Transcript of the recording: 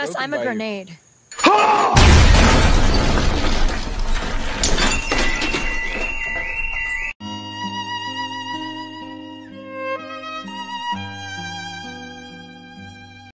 Gus, I'm a grenade.